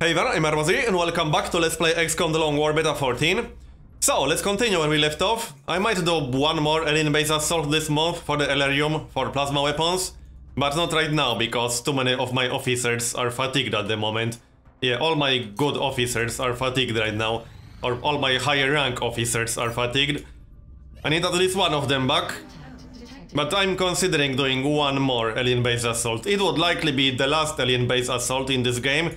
Hey there, I'm Marbozir, and welcome back to Let's Play XCOM The Long War Beta 14. So, let's continue where we left off. I might do one more alien base assault this month for the Elerium for plasma weapons, but not right now, because too many of my officers are fatigued at the moment. Yeah, all my good officers are fatigued right now, or all my higher rank officers are fatigued. I need at least one of them back, but I'm considering doing one more alien base assault. It would likely be the last alien base assault in this game,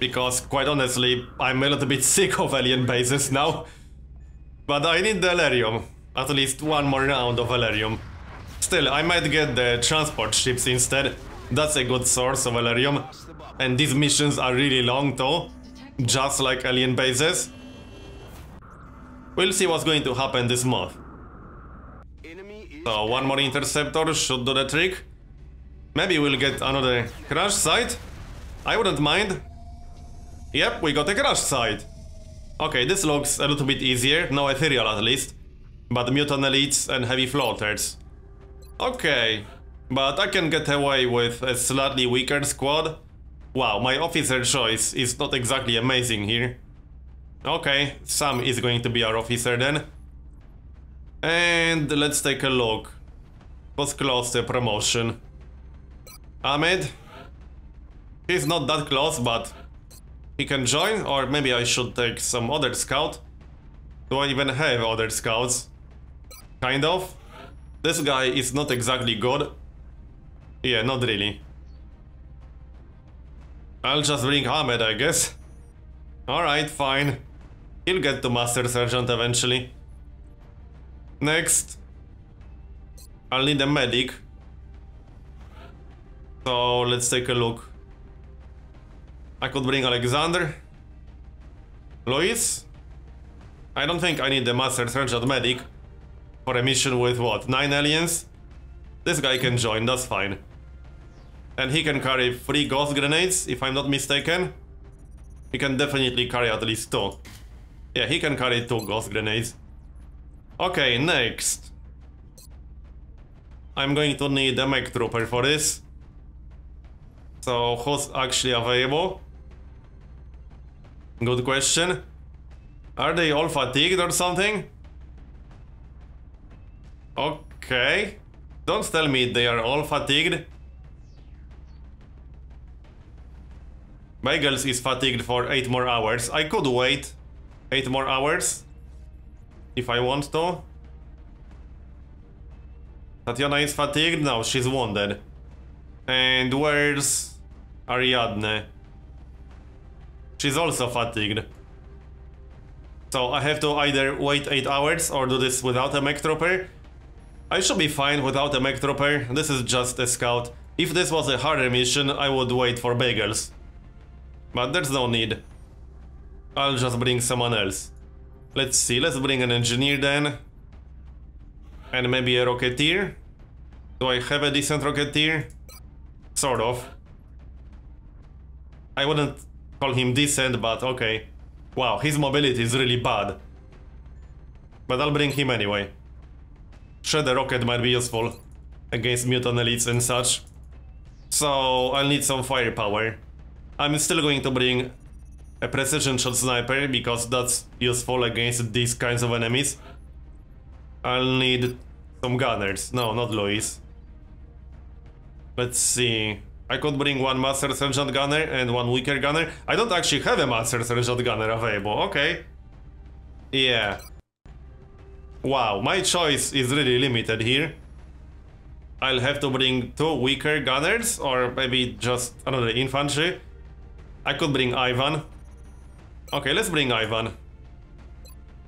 because quite honestly, I'm a little bit sick of alien bases now. But I need the Elerium, at least one more round of Elerium. Still, I might get the transport ships instead. That's a good source of Elerium. And these missions are really long though, just like alien bases. We'll see what's going to happen this month. So one more interceptor should do the trick. Maybe we'll get another crash site. I wouldn't mind. Yep, we got a crash site. Okay, this looks a little bit easier, no ethereal at least. But muton elites and heavy floaters. Okay, but I can get away with a slightly weaker squad. Wow, my officer choice is not exactly amazing here. Okay, Sam is going to be our officer then. And let's take a look. Was close to promotion. Ahmed. He's not that close, but he can join, or maybe I should take some other scout. Do I even have other scouts? Kind of. This guy is not exactly good. Yeah, not really. I'll just bring Ahmed, I guess. Alright, fine. He'll get to Master Sergeant eventually. Next. I'll need a medic. So let's take a look. I could bring Alexander. Lois? I don't think I need the Master Sergeant Medic for a mission with what, 9 aliens? This guy can join, that's fine. And he can carry 3 ghost grenades, if I'm not mistaken. He can definitely carry at least 2. Yeah, he can carry 2 ghost grenades. Okay, next. I'm going to need a mech trooper for this. So, who's actually available? Good question. Are they all fatigued or something? Okay. Don't tell me they are all fatigued. Bagels is fatigued for 8 more hours. I could wait 8 more hours. If I want to. Tatiana is fatigued? No, she's wounded. And where's Ariadne? She's also fatigued. So I have to either wait 8 hours or do this without a mech trooper. I should be fine without a mech trooper, this is just a scout. If this was a harder mission, I would wait for bagels. But there's no need. I'll just bring someone else. Let's see, let's bring an engineer then. And maybe a rocketeer. Do I have a decent rocketeer? Sort of. I wouldn't call him decent, but okay. Wow, his mobility is really bad. But I'll bring him anyway. Shredder rocket might be useful against muton elites and such. So I'll need some firepower. I'm still going to bring a precision shot sniper because that's useful against these kinds of enemies. I'll need some gunners. No, not Lois. Let's see. I could bring one Master Sergeant Gunner and one Weaker Gunner. I don't actually have a Master Sergeant Gunner available, okay. Yeah. Wow, my choice is really limited here. I'll have to bring two Weaker Gunners, or maybe just another Infantry. I could bring Ivan. Okay, let's bring Ivan.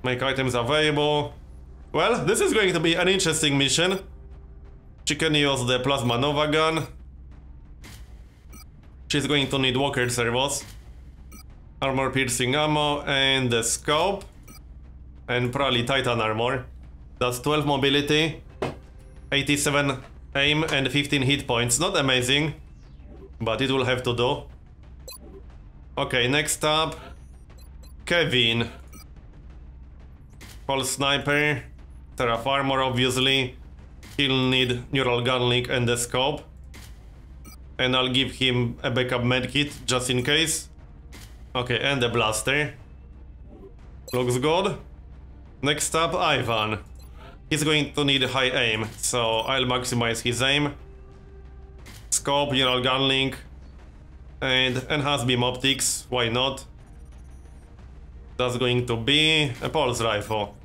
Make items available. Well, this is going to be an interesting mission. She can use the Plasma Nova gun. She's going to need walker servos, armor piercing ammo, and the scope, and probably titan armor. That's 12 mobility, 87 aim, and 15 hit points. Not amazing, but it will have to do. Okay, next up, Kevin. Pulse Sniper, Seraph Armor obviously. He'll need Neural Gun Link and the scope and I'll give him a backup medkit just in case. Okay, and a blaster. Looks good. Next up, Ivan. He's going to need high aim, so I'll maximize his aim. Scope, neural gun link, and enhanced beam optics, why not? That's going to be a pulse rifle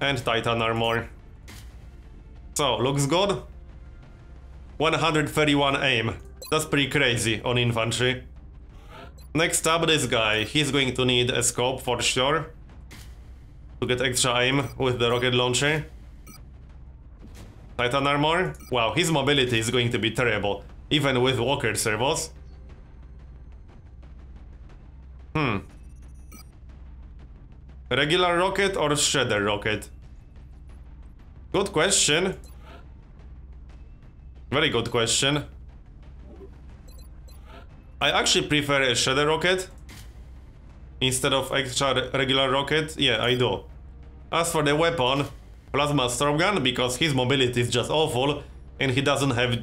and titan armor. So, looks good. 131 aim. That's pretty crazy on infantry. Next up, this guy. He's going to need a scope for sure. To get extra aim with the rocket launcher. Titan armor. Wow, his mobility is going to be terrible. Even with walker servos. Hmm. Regular rocket or shredder rocket? Good question. Very good question. I actually prefer a shredder rocket instead of extra regular rocket. Yeah, I do. As for the weapon, plasma storm gun, because his mobility is just awful and he doesn't have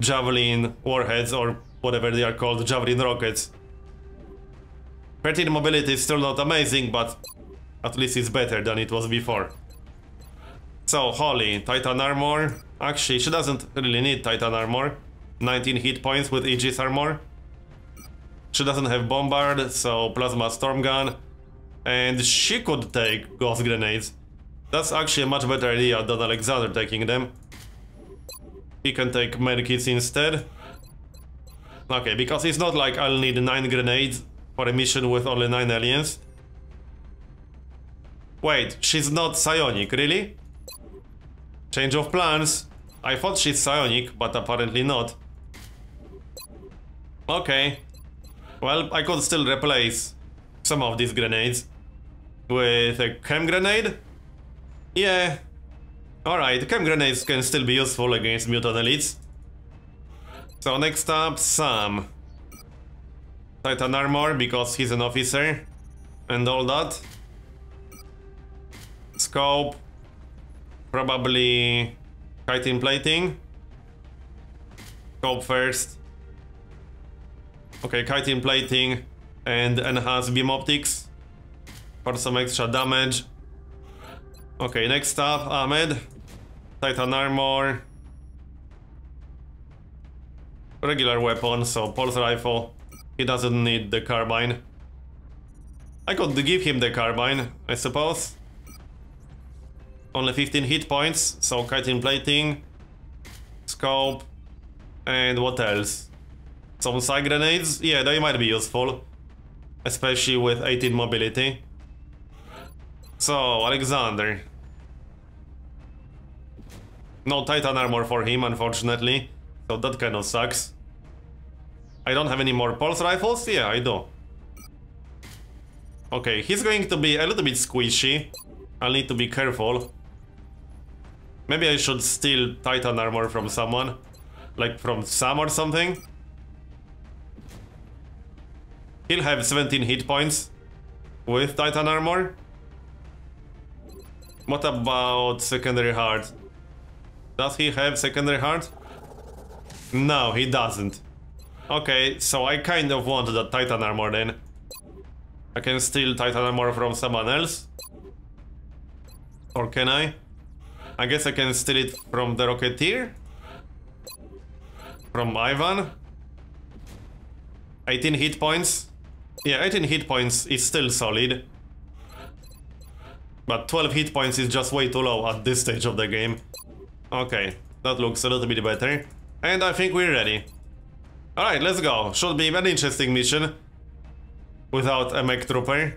javelin warheads or whatever they are called, javelin rockets. 13 mobility is still not amazing, but at least it's better than it was before. So, Holly, Titan armor. Actually, she doesn't really need Titan armor. 19 hit points with Aegis armor. She doesn't have Bombard, so Plasma Storm Gun. And she could take Ghost Grenades. That's actually a much better idea than Alexander taking them. He can take Medkits instead. Okay, because it's not like I'll need 9 grenades for a mission with only 9 aliens. Wait, she's not psionic, really? Change of plans. I thought she's psionic, but apparently not. Okay. Well, I could still replace some of these grenades with a chem grenade. Yeah. Alright, chem grenades can still be useful against muton elites. So next up, Sam. Titan armor because he's an officer and all that. Scope. Probably chitin plating. Scope first. Okay, chitin plating and enhanced beam optics for some extra damage. Okay, next up, Ahmed. Titan armor. Regular weapon, so pulse rifle. He doesn't need the carbine. I could give him the carbine, I suppose. Only 15 hit points, so chitin plating, scope, and what else? Some side grenades? Yeah, they might be useful. Especially with 18 mobility. So, Alexander. No Titan armor for him, unfortunately. So that kind of sucks. I don't have any more pulse rifles? Yeah, I do. Okay, he's going to be a little bit squishy. I'll need to be careful. Maybe I should steal Titan armor from someone. Like from Sam or something. He'll have 17 hit points with Titan armor. What about secondary heart? Does he have secondary heart? No, he doesn't. Okay, so I kind of want that Titan armor then. I can steal Titan armor from someone else. Or can I? I guess I can steal it from the Rocketeer? From Ivan? 18 hit points? Yeah, 18 hit points is still solid. But 12 hit points is just way too low at this stage of the game. Okay, that looks a little bit better. And I think we're ready. Alright, let's go. Should be an interesting mission. Without a mech trooper.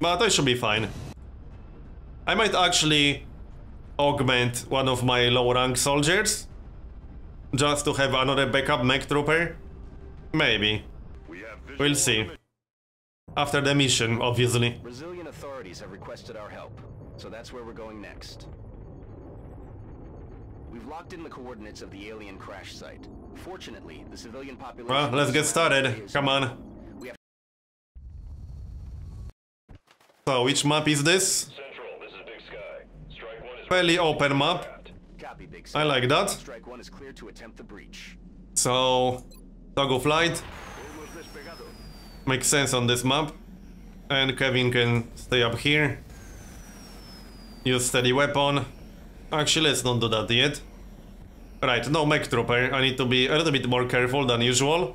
But I should be fine. I might actually augment one of my low rank soldiers. Just to have another backup mech trooper. Maybe. We'll see. After the mission, obviously. Brazilian authorities have requested our help, so that's where we're going next. We've locked in the coordinates of the alien crash site. Fortunately, the civilian population... Well, let's get started. Come on. So, which map is this? Central, this is Big Sky. Strike one is Fairly open map. Copy, Big I like that. Strike one is clear to attempt the breach. So, toggle flight. Makes sense on this map. And Kevin can stay up here. Use steady weapon. Actually, let's not do that yet. Right, no mech trooper. I need to be a little bit more careful than usual.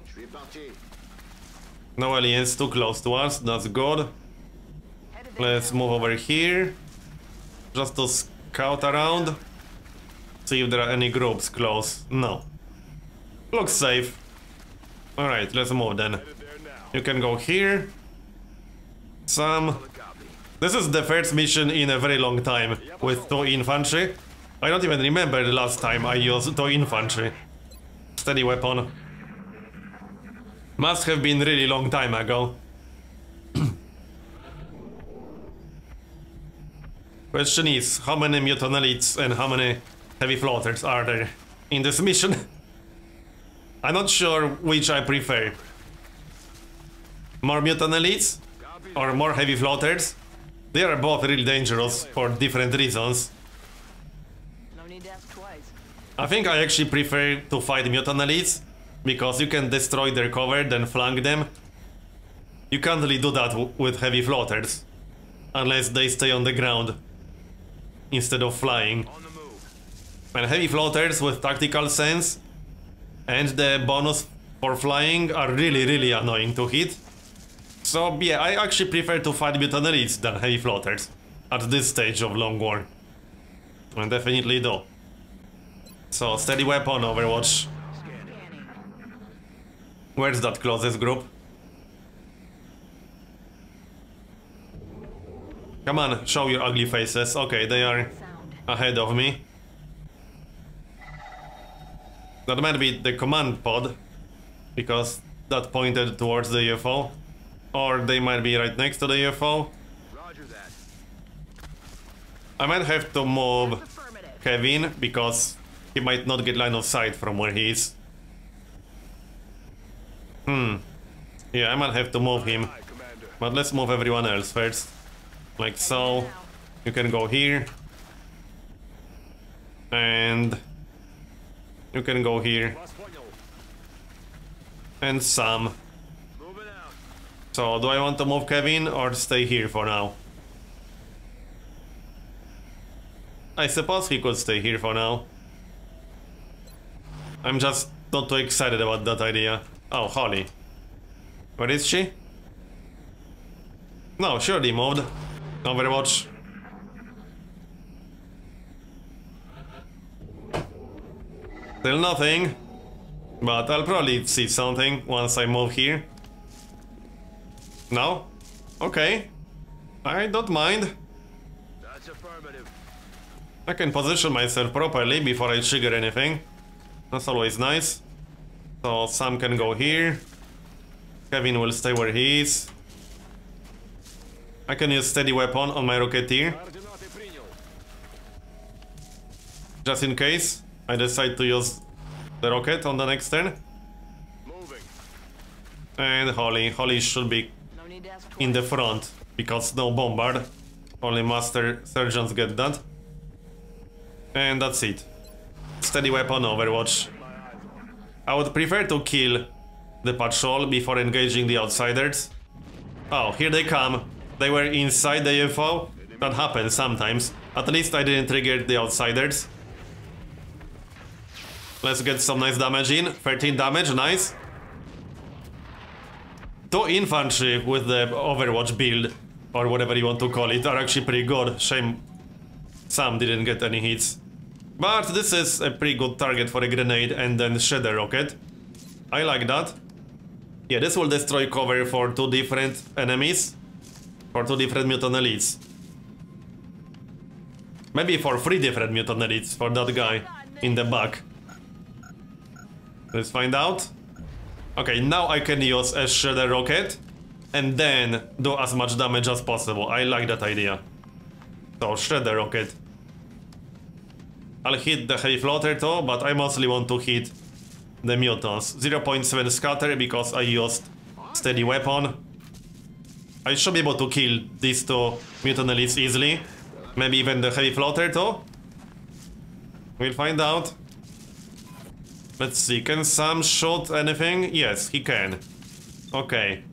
No aliens too close to us, that's good. Let's move over here. Just to scout around. See if there are any groups close. No. Looks safe. Alright, let's move then. You can go here. Some. This is the first mission in a very long time with two infantry. I don't even remember the last time I used two infantry. Steady weapon. Must have been really long time ago. Question is, how many muton elites and how many heavy floaters are there in this mission? I'm not sure which I prefer. More muton elites? Or more heavy floaters? They are both really dangerous for different reasons. No need to ask twice. I think I actually prefer to fight muton elites because you can destroy their cover then flank them. You can't really do that with heavy floaters unless they stay on the ground instead of flying. And heavy floaters with tactical sense and the bonus for flying are really really annoying to hit. So yeah, I actually prefer to fight muton elites than heavy floaters at this stage of Long War. And definitely do. So steady weapon Overwatch. Where's that closest group? Come on, show your ugly faces. Okay, they are ahead of me. That might be the command pod, because that pointed towards the UFO. Or they might be right next to the UFO. Roger that. I might have to move Kevin, because he might not get line of sight from where he is. Hmm. Yeah, I might have to move him. But let's move everyone else first. Like so. You can go here. And you can go here. And some. So do I want to move Kevin or stay here for now? I suppose he could stay here for now. I'm just not too excited about that idea. Oh, Holly. Where is she? No, surely moved. Overwatch. Still nothing. But I'll probably see something once I move here. No? Okay. I don't mind. That's affirmative. I can position myself properly before I trigger anything. That's always nice. So Sam can go here. Kevin will stay where he is. I can use steady weapon on my Rocketeer. Just in case I decide to use the rocket on the next turn. And Holly. Holly should be in the front because no bombard. Only master sergeants get that. And that's it. Steady weapon Overwatch. I would prefer to kill the patrol before engaging the outsiders. Oh, here they come. They were inside the UFO. That happens sometimes. At least I didn't trigger the outsiders. Let's get some nice damage in. 13 damage, nice. Two infantry with the Overwatch build, or whatever you want to call it, are actually pretty good. Shame Sam didn't get any hits. But this is a pretty good target for a grenade and then Shredder rocket. I like that. Yeah, this will destroy cover for two different enemies. For two different muton elites. Maybe for three different muton elites for that guy in the back. Let's find out. Okay, now I can use a Shredder rocket and then do as much damage as possible. I like that idea. So, Shredder rocket. I'll hit the heavy floater too, but I mostly want to hit the mutons. 0.7 scatter because I used steady weapon. I should be able to kill these two muton elites easily. Maybe even the heavy floater too. We'll find out. Let's see, can Sam shoot anything? Yes, he can. Okay.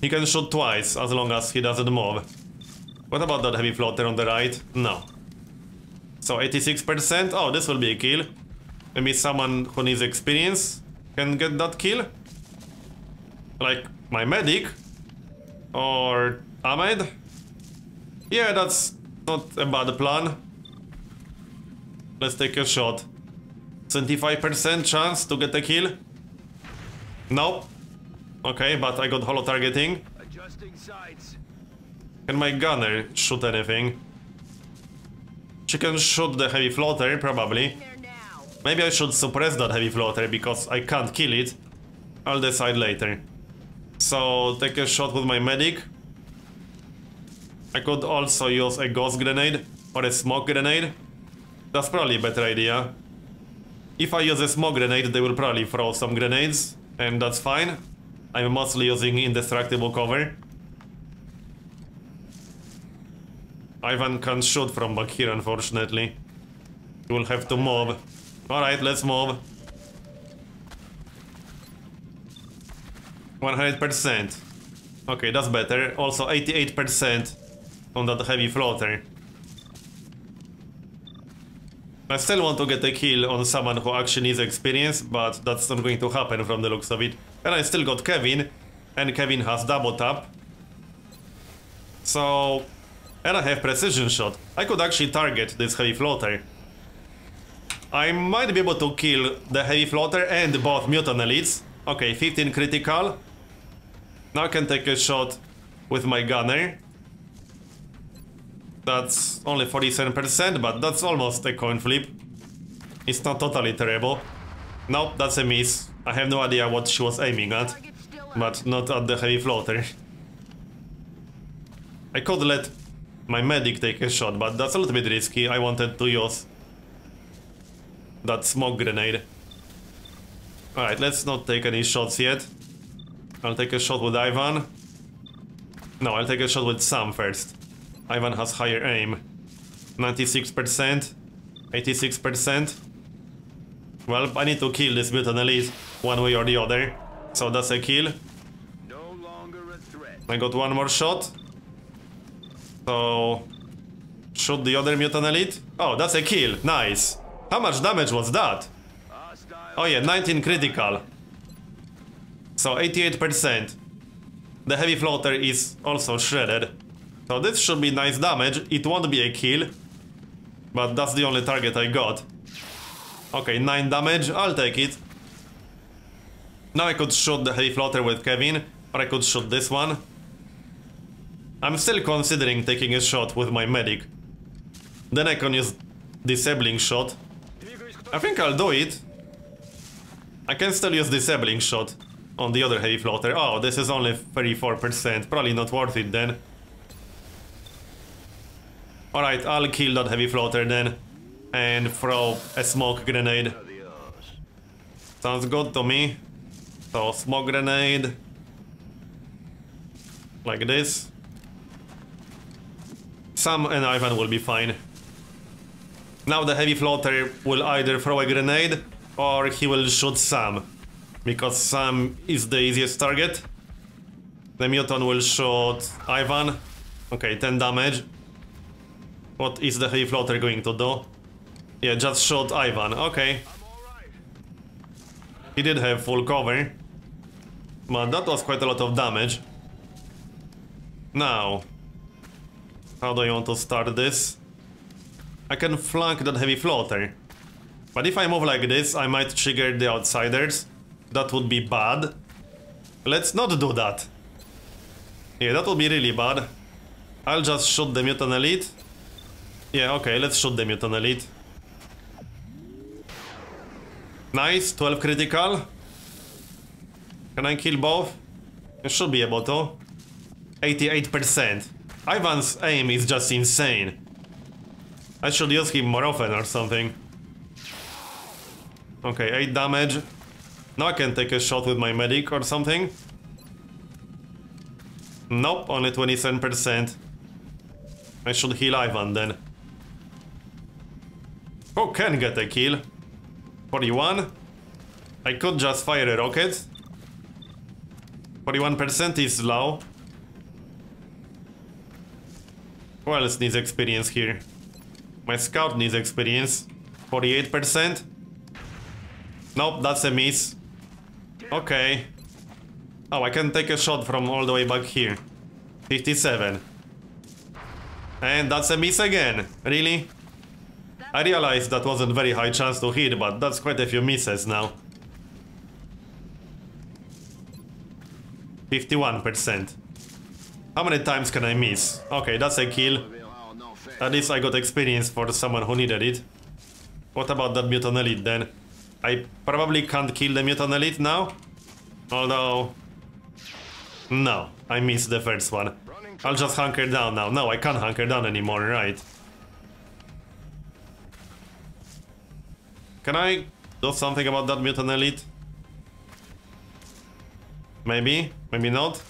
He can shoot twice as long as he doesn't move. What about that heavy floater on the right? No. So 86%? Oh, this will be a kill. Maybe someone who needs experience can get that kill? Like my medic? Or Ahmed? Yeah, that's not a bad plan. Let's take a shot. 25% chance to get a kill? Nope. Okay, but I got holo targeting. Adjusting sights. Can my gunner shoot anything? She can shoot the heavy floater, probably. Maybe I should suppress that heavy floater because I can't kill it. I'll decide later. So, take a shot with my medic. I could also use a ghost grenade or a smoke grenade. That's probably a better idea. If I use a smoke grenade, they will probably throw some grenades, and that's fine. I'm mostly using indestructible cover. Ivan can't shoot from back here, unfortunately. He will have to move. Alright, let's move. 100%. Okay, that's better. Also 88% on that heavy floater. I still want to get a kill on someone who actually needs experience, but that's not going to happen from the looks of it. And I still got Kevin, and Kevin has double tap. So... And I have precision shot. I could actually target this heavy floater. I might be able to kill the heavy floater and both muton elites. Okay, 15 critical. Now I can take a shot with my gunner. That's only 47%, but that's almost a coin flip. It's not totally terrible. Nope, that's a miss. I have no idea what she was aiming at, but not at the heavy floater. I could let my medic take a shot, but that's a little bit risky. I wanted to use that smoke grenade. Alright, let's not take any shots yet. I'll take a shot with Ivan. No, I'll take a shot with Sam first. Ivan has higher aim. 96%, 86%. Well, I need to kill this muton elite one way or the other. So that's a kill. No longer a threat. I got one more shot. So... Shoot the other muton elite. Oh, that's a kill. Nice. How much damage was that? Oh yeah, 19 critical. So 88%. The heavy floater is also shredded. So this should be nice damage. It won't be a kill. But that's the only target I got. Okay, 9 damage, I'll take it. Now I could shoot the heavy floater with Kevin, or I could shoot this one. I'm still considering taking a shot with my medic. Then I can use disabling shot. I think I'll do it. I can still use disabling shot on the other heavy floater. Oh, this is only 34%. Probably not worth it then. Alright, I'll kill that heavy floater then. And throw a smoke grenade. Sounds good to me. So, smoke grenade. Like this. Sam and Ivan will be fine. Now the heavy floater will either throw a grenade or he will shoot Sam. Because Sam is the easiest target. The muton will shoot Ivan. Okay, 10 damage. What is the heavy floater going to do? Yeah, just shot Ivan. Okay. He did have full cover. But that was quite a lot of damage. Now, how do I want to start this? I can flank that heavy floater. But if I move like this, I might trigger the outsiders. That would be bad. Let's not do that. Yeah, that would be really bad. I'll just shoot the muton elite. Yeah, okay, let's shoot the muton elite. Nice, 12 critical. Can I kill both? I should be able to. 88%. Ivan's aim is just insane. I should use him more often or something. Okay, 8 damage. Now I can take a shot with my medic or something. Nope, only 27%. I should heal Ivan then. Who can get a kill? 41? I could just fire a rocket. 41% is low. Who else needs experience here? My scout needs experience. 48%? Nope, that's a miss. Okay. Oh, I can take a shot from all the way back here. 57. And that's a miss again. Really? I realized that wasn't very high chance to hit, but that's quite a few misses now. 51%. How many times can I miss? Okay, that's a kill. At least I got experience for someone who needed it. What about that muton elite then? I probably can't kill the muton elite now. Although... No, I missed the first one. I'll just hunker down now. No, I can't hunker down anymore, right? Can I do something about that muton elite? Maybe, maybe not.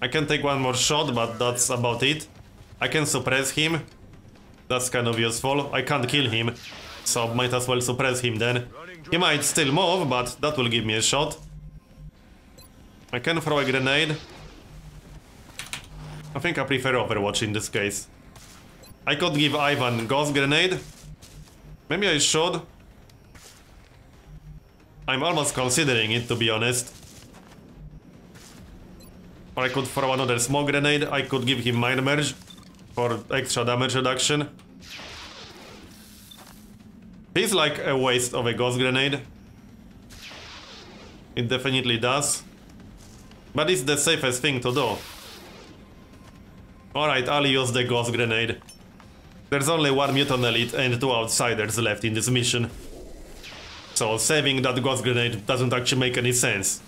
I can take one more shot, but that's about it. I can suppress him. That's kind of useful. I can't kill him, so might as well suppress him then. He might still move, but that will give me a shot. I can throw a grenade. I think I prefer Overwatch in this case. I could give Ivan Ghost Grenade. Maybe I should. I'm almost considering it, to be honest. Or I could throw another smoke grenade. I could give him Mind Merge for extra damage reduction. Feels like a waste of a Ghost Grenade. It definitely does. But it's the safest thing to do. Alright, I'll use the Ghost Grenade. There's only one Muton Elite and two Outsiders left in this mission. So saving that Ghost Grenade doesn't actually make any sense.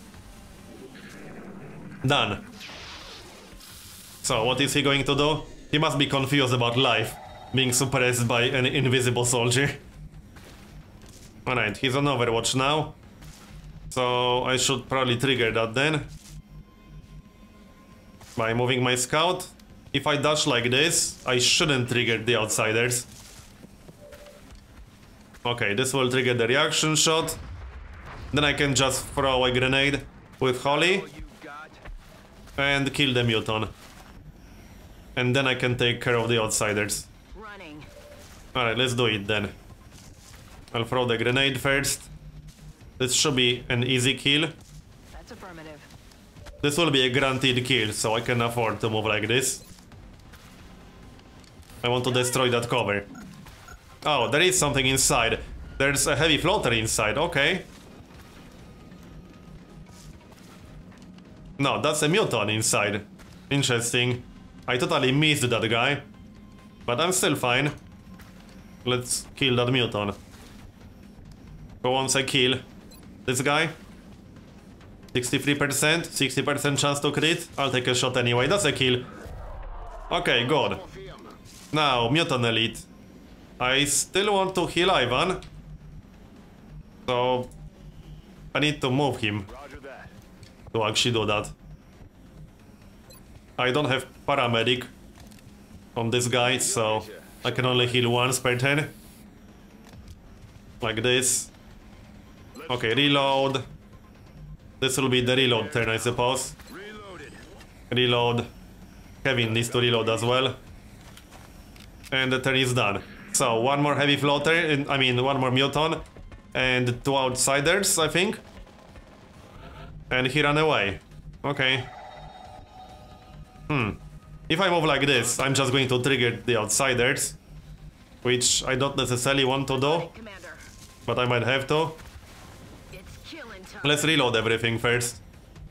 Done. So what is he going to do? He must be confused about life, being suppressed by an invisible soldier. Alright, he's on Overwatch now. So I should probably trigger that then. By moving my scout. If I dash like this, I shouldn't trigger the outsiders. Okay, this will trigger the reaction shot. Then I can just throw a grenade with Holly All you got? and kill the muton. And then I can take care of the outsiders. Alright, let's do it then. I'll throw the grenade first. This should be an easy kill. That's affirmative. This will be a guaranteed kill, so I can afford to move like this. I want to destroy that cover. Oh, there is something inside. There's a heavy floater inside, okay. No, that's a muton inside. Interesting. I totally missed that guy. But I'm still fine. Let's kill that muton. Who wants a kill? This guy? 63%, 60% chance to crit. I'll take a shot anyway. That's a kill. Okay, good. Now, Muton Elite. I still want to heal Ivan. So... I need to move him to actually do that. I don't have paramedic on this guy, so I can only heal once per turn. Like this. Okay, reload. This will be the reload turn, I suppose. Reload. Kevin needs to reload as well. And the turn is done. So, one more heavy floater, and, I mean, one more muton. And two outsiders, I think. And he ran away. Okay. Hmm. If I move like this, I'm just going to trigger the outsiders. Which I don't necessarily want to do, but I might have to. Let's reload everything first.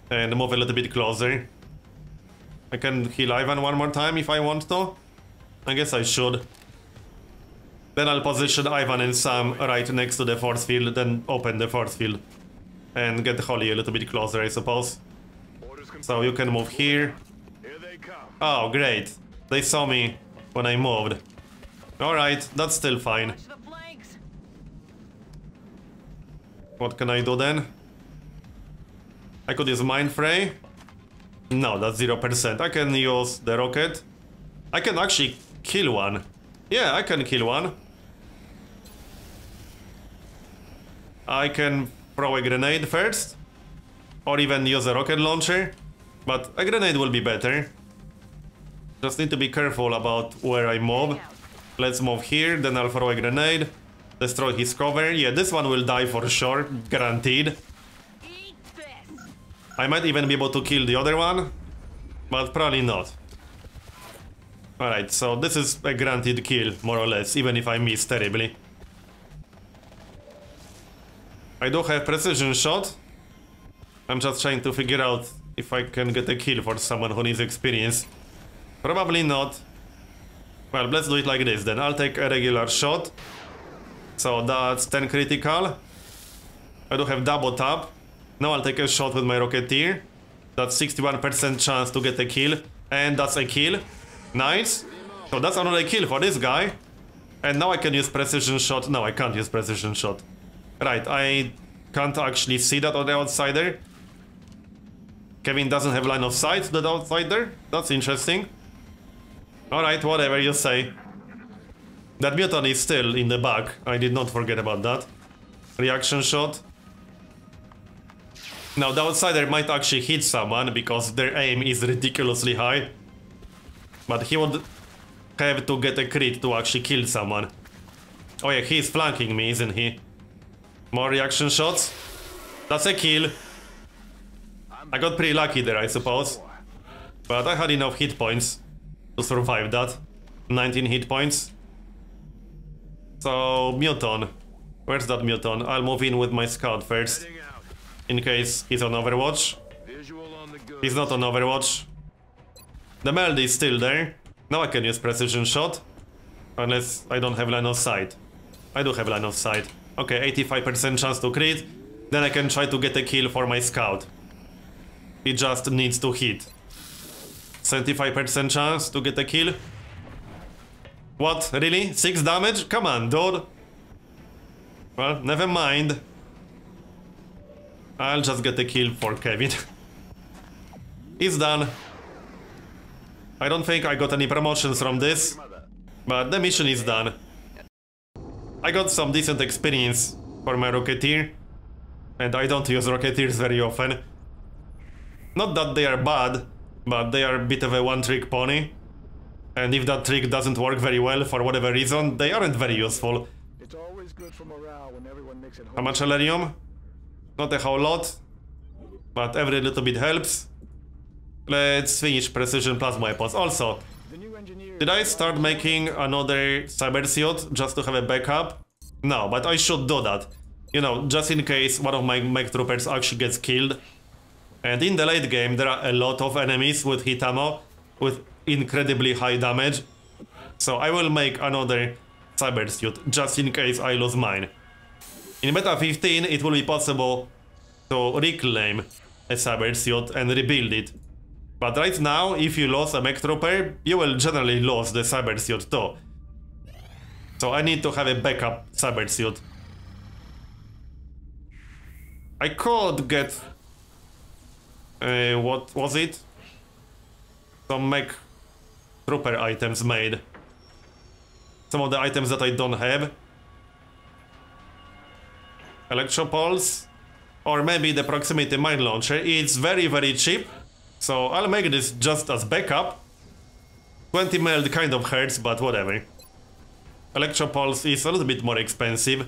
And move a little bit closer. I can heal Ivan one more time if I want to. I guess I should. Then I'll position Ivan and Sam right next to the force field, then open the force field. And get Holly a little bit closer, I suppose. So you can move here. Here they come. Oh, great. They saw me when I moved. Alright, that's still fine. Watch the flanks. What can I do then? I could use Mind Fray. No, that's 0%. I can use the rocket. I can actually kill one. Yeah, I can kill one. I can throw a grenade first. Or even use a rocket launcher. But a grenade will be better. Just need to be careful about where I move. Let's move here, then I'll throw a grenade. Destroy his cover. Yeah, this one will die for sure, guaranteed. I might even be able to kill the other one, but probably not. Alright, so this is a guaranteed kill, more or less, even if I miss terribly. I do have precision shot. I'm just trying to figure out if I can get a kill for someone who needs experience. Probably not. Well, let's do it like this then. I'll take a regular shot. So that's 10 critical. I do have double tap. Now I'll take a shot with my Rocketeer. That's 61% chance to get a kill. And that's a kill. Nice. So that's another kill for this guy. And now I can use precision shot. No, I can't use precision shot. Right, I can't actually see that on the outsider. Kevin doesn't have line of sight to the outsider. That's interesting. Alright, whatever you say. That muton is still in the back. I did not forget about that. Reaction shot. Now, the outsider might actually hit someone because their aim is ridiculously high. But he would have to get a crit to actually kill someone. Oh yeah, he's flanking me, isn't he? More reaction shots. That's a kill. I got pretty lucky there, I suppose. But I had enough hit points to survive that. 19 hit points. So, Muton. Where's that Muton? I'll move in with my scout first. In case he's on Overwatch. Visual on the good. He's not on Overwatch. The meld is still there. Now I can use precision shot. Unless I don't have line of sight. I do have line of sight. Okay, 85% chance to crit. Then I can try to get a kill for my scout. It just needs to hit. 75% chance to get a kill. What? Really? 6 damage? Come on, dude. Well, never mind. I'll just get a kill for Kevin. He's done. I don't think I got any promotions from this, but the mission is done. I got some decent experience for my Rocketeer, and I don't use Rocketeers very often. Not that they are bad, but they are a bit of a one-trick pony. And if that trick doesn't work very well for whatever reason, they aren't very useful. It's always good for morale when everyone makes it home. How much Elerium? Not a whole lot, but every little bit helps. Let's finish precision plasma weapons. Also, did I start making another cyber suit just to have a backup? No, but I should do that. You know, just in case one of my mech troopers actually gets killed. And in the late game, there are a lot of enemies with HEAT ammo, with incredibly high damage. So I will make another cyber suit just in case I lose mine. In beta 15, it will be possible to reclaim a cyber suit and rebuild it. But right now, if you lose a mech trooper, you will generally lose the cyber suit too. So I need to have a backup cyber suit. I could get... Uh, what was it? Some mech trooper items made. Some of the items that I don't have. electro Electropulse. Or maybe the proximity mine launcher. It's very very cheap. So I'll make this just as backup. 20 meld kind of hurts, but whatever. Electropulse is a little bit more expensive.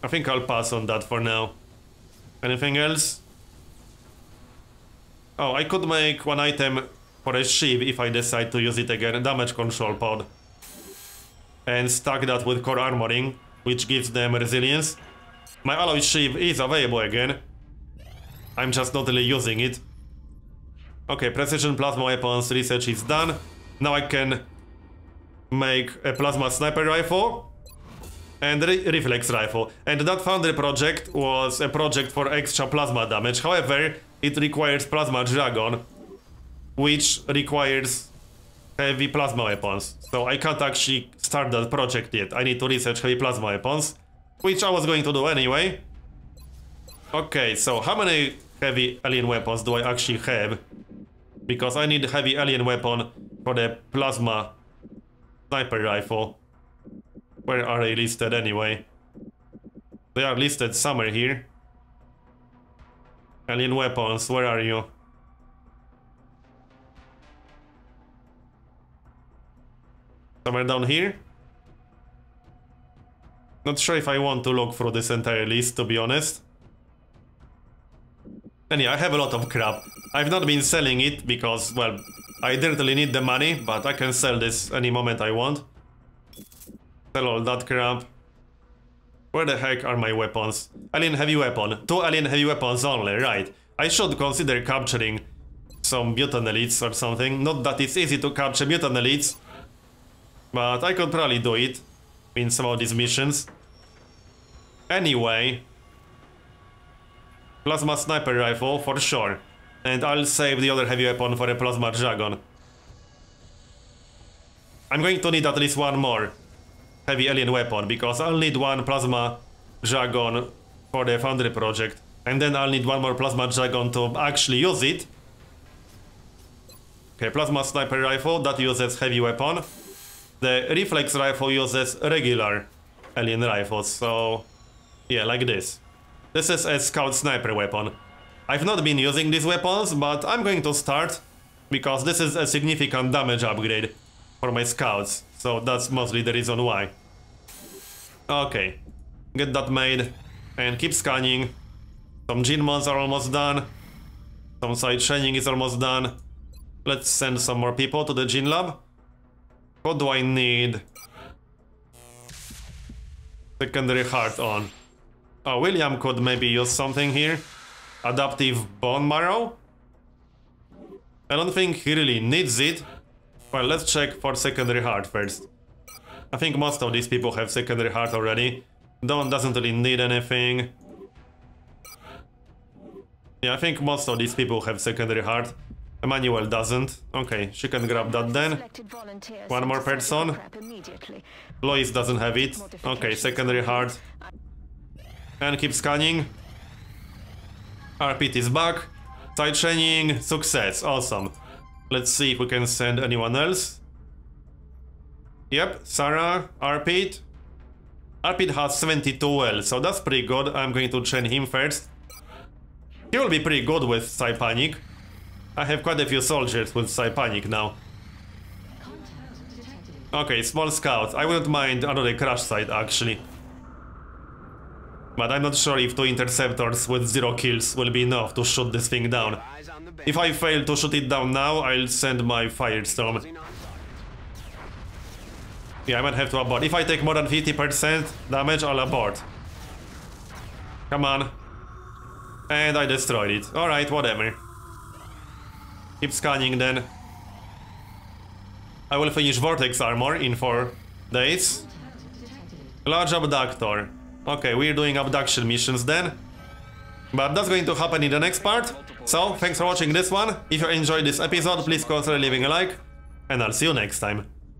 I think I'll pass on that for now. Anything else? Oh, I could make one item for a shiv if I decide to use it again. Damage control pod. And stack that with core armoring, which gives them resilience. My alloy shiv is available again. I'm just not really using it. Okay, precision plasma weapons research is done. Now I can make a plasma sniper rifle and re reflex rifle. And that foundry project was a project for extra plasma damage. However, it requires plasma dragon, which requires heavy plasma weapons. So I can't actually start that project yet. I need to research heavy plasma weapons, which I was going to do anyway. Okay, so how many heavy alien weapons do I actually have? Because I need a heavy alien weapon for the plasma sniper rifle. Where are they listed anyway? They are listed somewhere here. Alien weapons, where are you? Somewhere down here? Not sure if I want to look through this entire list, to be honest. And I have a lot of crap. I've not been selling it because, well, I really need the money, but I can sell this any moment I want. Sell all that crap. Where the heck are my weapons? Alien heavy weapon. Two alien heavy weapons only, right. I should consider capturing some muton elites or something. Not that it's easy to capture muton elites, but I could probably do it in some of these missions. Anyway, plasma sniper rifle for sure. And I'll save the other heavy weapon for a plasma dragon. I'm going to need at least one more heavy alien weapon because I'll need one plasma dragon for the foundry project. And then I'll need one more plasma dragon to actually use it. Okay, plasma sniper rifle, that uses heavy weapon. The reflex rifle uses regular alien rifles, so... Yeah, like this. This is a scout sniper weapon. I've not been using these weapons, but I'm going to start, because this is a significant damage upgrade for my scouts, so that's mostly the reason why. Okay, get that made, and keep scanning. Some gene mods are almost done. Some psi training is almost done. Let's send some more people to the gene lab. What do I need? Secondary heart on. Oh, William could maybe use something here. Adaptive bone marrow? I don't think he really needs it. Well, let's check for secondary heart first. I think most of these people have secondary heart already. Don doesn't really need anything. Yeah, I think most of these people have secondary heart. Emmanuel doesn't. Okay, she can grab that then. One more person. Lois doesn't have it. Okay, secondary heart. And keep scanning. RPT is back. Psi training, success, awesome. Let's see if we can send anyone else. Yep, Sarah, Arpit. Arpit has 72 well, so that's pretty good. I'm going to train him first. He will be pretty good with Psypanic. I have quite a few soldiers with Psypanic now. Okay, small scouts. I wouldn't mind another crash site actually. But I'm not sure if two interceptors with zero kills will be enough to shoot this thing down. If I fail to shoot it down now, I'll send my firestorm. Yeah, I might have to abort. If I take more than 50% damage, I'll abort. Come on. And I destroyed it. Alright, whatever. Keep scanning then. I will finish Vortex Armor in 4 days. Large Abductor. Okay, we're doing abduction missions then. But that's going to happen in the next part. So, thanks for watching this one. If you enjoyed this episode, please consider leaving a like. And I'll see you next time.